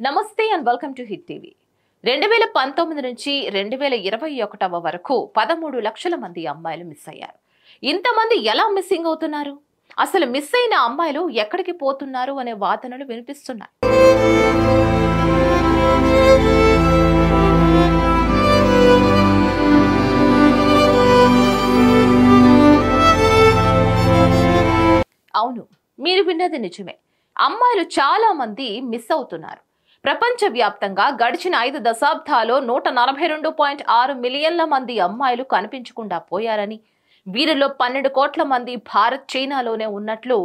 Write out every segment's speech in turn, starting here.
నమస్తే and welcome to Hit TV. రెండు వేల పంతొమ్మిది నుంచి రెండు వేల ఇరవై ఒకటవ వరకు పదమూడు లక్షల మంది అమ్మాయిలు మిస్ అయ్యారు. ఇంతమంది ఎలా మిస్సింగ్ అవుతున్నారు? అసలు మిస్ అయిన అమ్మాయిలు ఎక్కడికి పోతున్నారు అనే వాదనలు వినిపిస్తున్నాయి. అవును మీరు విన్నది నిజమే. అమ్మాయిలు చాలా మంది మిస్ అవుతున్నారు. ప్రపంచవ్యాప్తంగా గడిచిన ఐదు దశాబ్దాల్లో నూట నలభై రెండు పాయింట్ ఆరు మిలియన్ల మంది అమ్మాయిలు కనిపించకుండా పోయారని వీరిలో పన్నెండు కోట్ల మంది భారత్ చైనాలోనే ఉన్నట్లు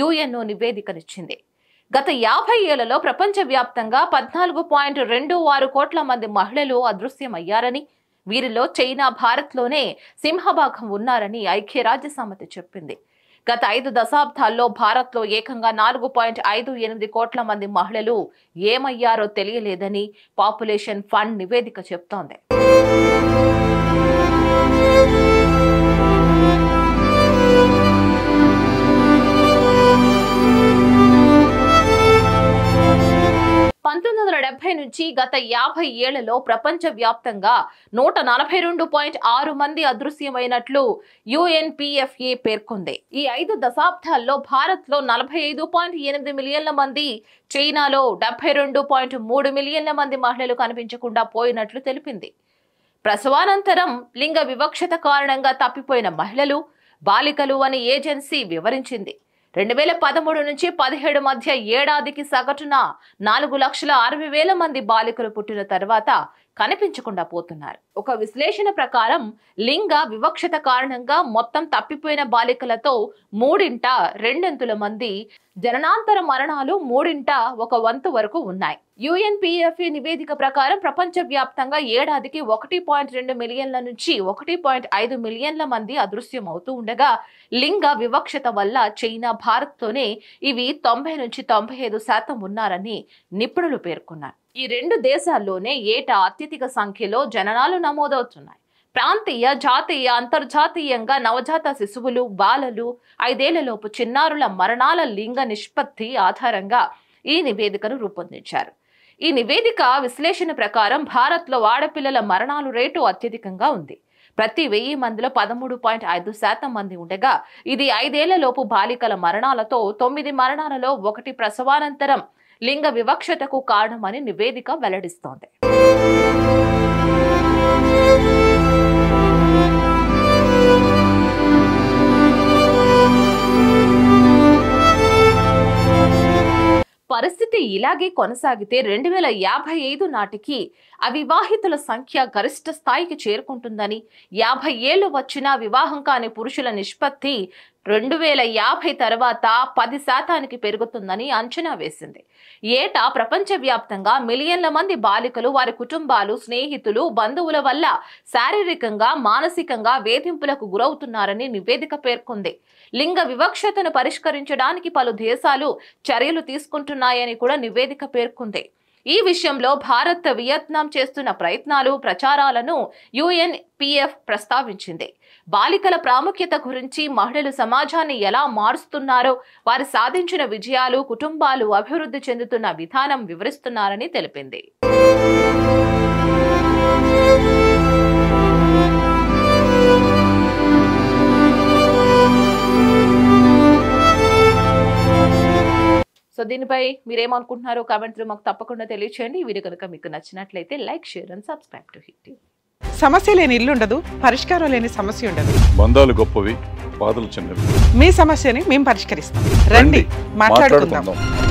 యుఎన్ఓ నివేదికనిచ్చింది. గత యాభై ఏళ్ళలో ప్రపంచవ్యాప్తంగా పద్నాలుగు పాయింట్ రెండు ఆరు కోట్ల మంది మహిళలు అదృశ్యమయ్యారని వీరిలో చైనా భారత్లోనే సింహభాగం ఉన్నారని ఐక్యరాజ్య సమితి చెప్పింది. గత ఐదు దశాబ్దాల్లో భారత్లో ఏకంగా నాలుగు పాయింట్ ఐదు ఎనిమిది కోట్ల మంది మహిళలు ఏమయ్యారో తెలియలేదని పాపులేషన్ ఫండ్ నివేదిక చెప్తోంది. డెబ్బై నుంచి గత యాభై ఏళ్ళలో ప్రపంచ వ్యాప్తంగా నూట నలభై రెండు పాయింట్ ఆరు మంది అదృశ్యమైనట్లు యుఎన్పిఎఫ్ఏ పేర్కొంది. ఈ ఐదు దశాబ్దాల్లో భారత్లో నలభై ఐదు పాయింట్ ఎనిమిది మిలియన్ల మంది చైనాలో డెబ్బై రెండు పాయింట్ మూడు మిలియన్ల మంది మహిళలు కనిపించకుండా పోయినట్లు తెలిపింది. ప్రసవానంతరం లింగ వివక్షత కారణంగా తప్పిపోయిన మహిళలు బాలికలు అని ఏజెన్సీ వివరించింది. రెండు వేల పదమూడు నుంచి పదిహేడు మధ్య ఏడాదికి సగటున నాలుగు లక్షల అరవై వేల మంది బాలికలు పుట్టిన తర్వాత కనిపించకుండా పోతున్నారు. ఒక విశ్లేషణ ప్రకారం లింగ వివక్షత కారణంగా మొత్తం తప్పిపోయిన బాలికలతో మూడింట రెండంతుల మంది జననాంతర మరణాలు మూడింట ఒక వంతు వరకు ఉన్నాయి. యుఎన్పిఎఫ్ఈ నివేదిక ప్రకారం ప్రపంచవ్యాప్తంగా ఏడాదికి ఒకటి పాయింట్ రెండు మిలియన్ల నుంచి ఒకటి పాయింట్ ఐదు మిలియన్ల మంది అదృశ్యం అవుతూ ఉండగా లింగ వివక్షత వల్ల చైనా భారత్తోనే ఇవి తొంభై నుంచి తొంభై ఐదు శాతం ఉన్నారని నిపుణులు పేర్కొన్నారు. ఈ రెండు దేశాల్లోనే ఏటా అత్యధిక సంఖ్యలో జననాలు నమోదవుతున్నాయి. ప్రాంతీయ జాతీయ అంతర్జాతీయంగా నవజాత శిశువులు బాలలు ఐదేళ్ళలోపు చిన్నారుల మరణాల లింగ నిష్పత్తి ఆధారంగా ఈ నివేదికను రూపొందించారు. ఈ నివేదిక విశ్లేషణ ప్రకారం భారత్లో ఆడపిల్లల మరణాలు రేటు అత్యధికంగా ఉంది. ప్రతి వెయ్యి మందిలో పదమూడు పాయింట్ ఐదు శాతం మంది ఉండగా ఇది ఐదేళ్ళలోపు బాలికల మరణాలతో తొమ్మిది మరణాలలో ఒకటి ప్రసవానంతరం లింగ వివక్షతకు కారణమని నివేదిక వెల్లడిస్తోంది. పరిస్థితి ఇలాగే కొనసాగితే రెండు వేల యాభై ఐదు నాటికి అవివాహితుల సంఖ్య గరిష్ట స్థాయికి చేరుకుంటుందని యాభై ఏళ్ళు వచ్చినా వివాహం కాని పురుషుల నిష్పత్తి రెండు వేల యాభై తర్వాత పది శాతానికి పెరుగుతుందని అంచనా వేసింది. ఏటా ప్రపంచవ్యాప్తంగా మిలియన్ల మంది బాలికలు వారి కుటుంబాలు స్నేహితులు బంధువుల వల్ల శారీరకంగా మానసికంగా వేధింపులకు గురవుతున్నారని నివేదిక పేర్కొంది. లింగ వివక్షతను పరిష్కరించడానికి పలు దేశాలు చర్యలు తీసుకుంటున్నాయని కూడా నివేదిక పేర్కొంది. ఈ విషయంలో భారత్ వియత్నాం చేస్తున్న ప్రయత్నాలు ప్రచారాలను యుఎన్పిఎఫ్ ప్రస్తావించింది. బాలికల ప్రాముఖ్యత గురించి మహిళలు సమాజాన్ని ఎలా మారుస్తున్నారో వారు సాధించిన విజయాలు కుటుంబాలు అభివృద్ధి చెందుతున్న విధానం వివరిస్తున్నారని తెలిపింది. సో దీనిపై మీరేమనుకుంటున్నారో కామెంట్ మాకు తప్పకుండా తెలియచేయండి. ఈ వీడియో కనుక మీకు నచ్చినట్లయితే like share and subscribe to Hit సమస్య లేని ఇల్లు ఉండదు పరిష్కారం లేని సమస్య ఉండదు. బంధాలు గొప్పవి బాధలు చిన్నవి. మీ సమస్యని మేము పరిష్కరిస్తాం. రండి మాట్లాడుకుందాం. మాట్లాడుకుందాం.